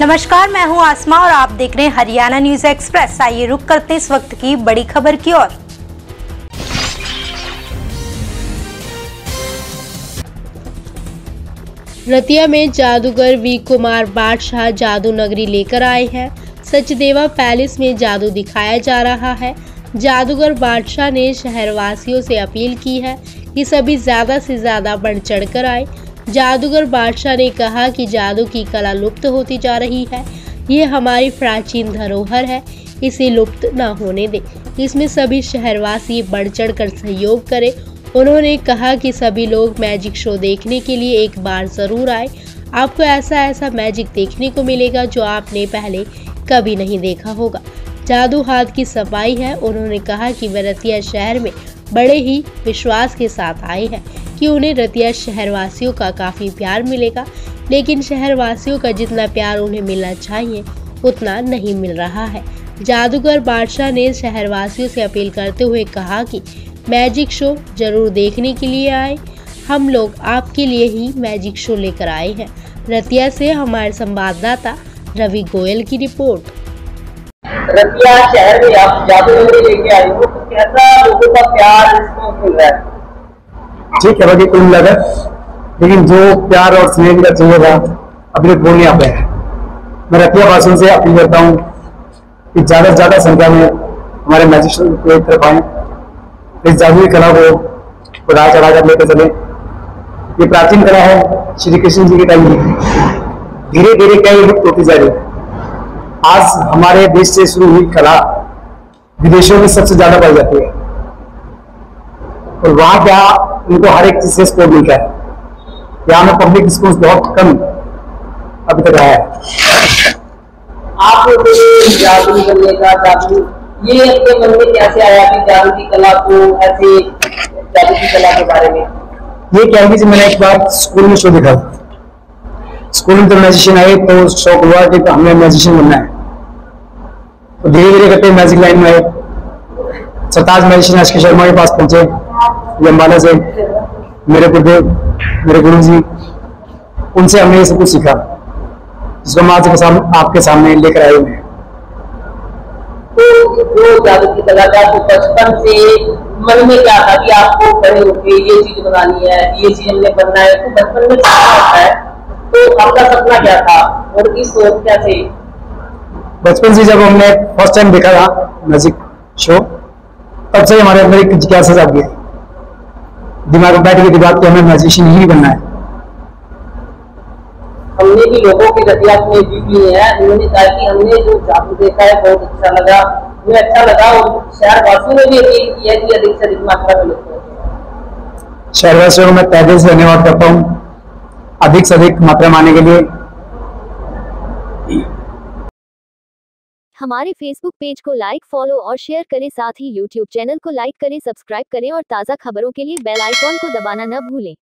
नमस्कार, मैं हूँ आसमा और आप देख रहे हैं हरियाणा न्यूज़ एक्सप्रेस। आइए रुक करते इस वक्त की बड़ी खबर की ओर। रतिया में जादूगर वी कुमार बादशाह जादू नगरी लेकर आए हैं। सचदेवा पैलेस में जादू दिखाया जा रहा है। जादूगर बादशाह ने शहरवासियों से अपील की है कि सभी ज़्यादा से ज़्यादा बढ़ चढ़ कर आए। जादूगर बादशाह ने कहा कि जादू की कला लुप्त होती जा रही है। ये हमारी प्राचीन धरोहर है। इसे लुप्त न होने दें। इसमें सभी शहरवासी बढ़ चढ़ कर सहयोग करें। उन्होंने कहा कि सभी लोग मैजिक शो देखने के लिए एक बार ज़रूर आए। आपको ऐसा ऐसा मैजिक देखने को मिलेगा जो आपने पहले कभी नहीं देखा होगा। जादू हाथ की सफ़ाई है। उन्होंने कहा कि वह रतिया शहर में बड़े ही विश्वास के साथ आए हैं कि उन्हें रतिया शहरवासियों का काफ़ी प्यार मिलेगा। लेकिन शहरवासियों का जितना प्यार उन्हें मिलना चाहिए, उतना नहीं मिल रहा है। जादूगर बादशाह ने शहरवासियों से अपील करते हुए कहा कि मैजिक शो ज़रूर देखने के लिए आए। हम लोग आपके लिए ही मैजिक शो लेकर आए हैं। रतिया से हमारे संवाददाता रवि गोयल की रिपोर्ट। रतिया शहर में आप जादू नगरी लेके आए हो तो कैसा लोगों का प्यार रिस्पॉन्स मिल रहा है? ठीक है, बाकी कुल मिलाकर लेकिन जो प्यार और स्नेह का चाहिए था तक वो नहीं है। मैं रतिया वासियों से अपील करता हूँ कि ज़्यादा से ज़्यादा संख्या में हमारे मैजिस्ट्रेट को एक तरफ़ आए। इस जादुई कला को बढ़ा चढ़ा कर लेकर चले। ये प्राचीन कला है, श्री कृष्ण जी की टाइम की। धीरे धीरे क्या ये लुप्त होती जा रही है। आज हमारे देश से शुरू हुई कला विदेशों में सबसे ज़्यादा पाई जाती है। और वहाँ क्या उनको हर एक चीज़ से स्कोर मिलता है। यहाँ में पब्लिक रिस्पॉन्स बहुत कम अभी तक आया है। आप जादू करने का जादू ये अपने मन में कैसे आया कि जादू की कला को ऐसे जादू की कला के बारे में? ये क्या है कि मैंने एक बार स्कूल में शो देखा स्कूल में जब मैजिशियन आए तो शौक हुआ कि तो हमें मैजिशियन बनना है। तो धीरे धीरे करते मैजिक लाइन में आए सरताज मैजिशियन एस के शर्मा के पास पहुँचे अम्बाला से, मेरे गुरुदेव मेरे गुरु जी, उनसे हमने ये सब कुछ सीखा। जिसको हम आज आपके सामने लेकर आए हुए हैं तो कला तो बचपन से मन में क्या था कि आपको ये चीज़ बनानी है, ये चीज़ हमने बनना है। तो बचपन में क्या होता है तो आपका सपना क्या था? और की सोच कैसे बचपन से जब हमने फ़र्स्ट टाइम देखा था मैजिक शो तब से हमारे अंदर एक जिज्ञासा जाग गई। दिमाग में बैठ के दिमाग कि हमें मैजिशियन ही बनना है। हमने भी लोगों की रतिया में भी है। उन्होंने कहा कि हमने जो जादू देखा है बहुत अच्छा लगा। हमें अच्छा लगा और शहर वासियों ने भी अपील की है कि अधिक से अधिक मात्रा में लोग शहरवासियों को मैं तय दिल से धन्यवाद करता हूँ। अधिक से अधिक मात्रा माने के लिए। हमारे फेसबुक पेज को लाइक फॉलो और शेयर करें। साथ ही यूट्यूब चैनल को लाइक करें सब्सक्राइब करें और ताज़ा खबरों के लिए बेल आइकॉन को दबाना न भूलें।